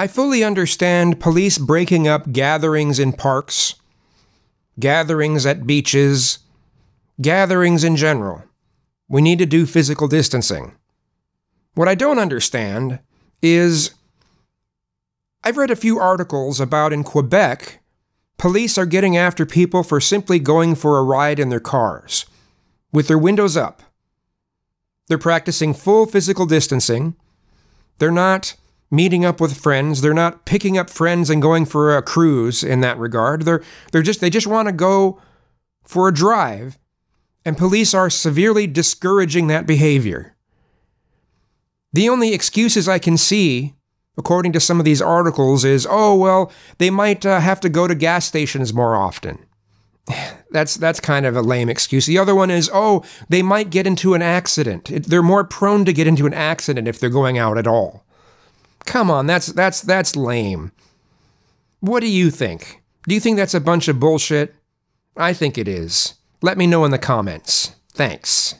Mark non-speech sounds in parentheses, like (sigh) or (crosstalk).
I fully understand police breaking up gatherings in parks, gatherings at beaches, gatherings in general. We need to do physical distancing. What I don't understand is I've read a few articles about in Quebec, police are getting after people for simply going for a ride in their cars with their windows up. They're practicing full physical distancing. They're not meeting up with friends. They're not picking up friends and going for a cruise in that regard. They're they're just they just want to go for a drive. And police are severely discouraging that behavior. The only excuses I can see, according to some of these articles, is oh, well, they might uh, have to go to gas stations more often. (sighs) That's that's kind of a lame excuse. The other one is, oh, they might get into an accident. They're more prone to get into an accident if they're going out at all. Come on, that's that's that's lame. What do you think? Do you think that's a bunch of bullshit? I think it is. Let me know in the comments. Thanks.